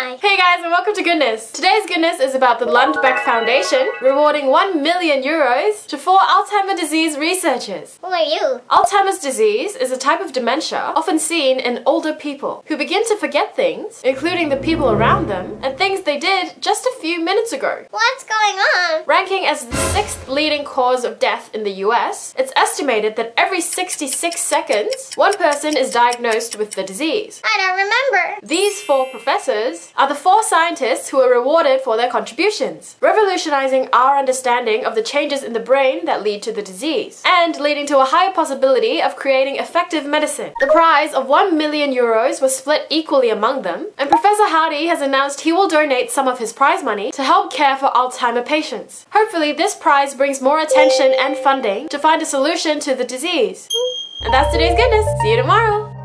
my. Hey guys and welcome to Goodness. Today's Goodness is about the Lundbeck Foundation rewarding 1 million euros to four Alzheimer's disease researchers. Who are you? Alzheimer's disease is a type of dementia often seen in older people who begin to forget things, including the people around them, and things they did just a few minutes ago. What's going on? Ranking as the sixth leading cause of death in the US, it's estimated that every 66 seconds, one person is diagnosed with the disease. I don't remember. These four professors are the four scientists who were rewarded for their contributions, revolutionizing our understanding of the changes in the brain that lead to the disease, and leading to a higher possibility of creating effective medicine. The prize of 1 million euros was split equally among them, and Hardy has announced he will donate some of his prize money to help care for Alzheimer patients. Hopefully, this prize brings more attention and funding to find a solution to the disease. And that's today's goodness. See you tomorrow.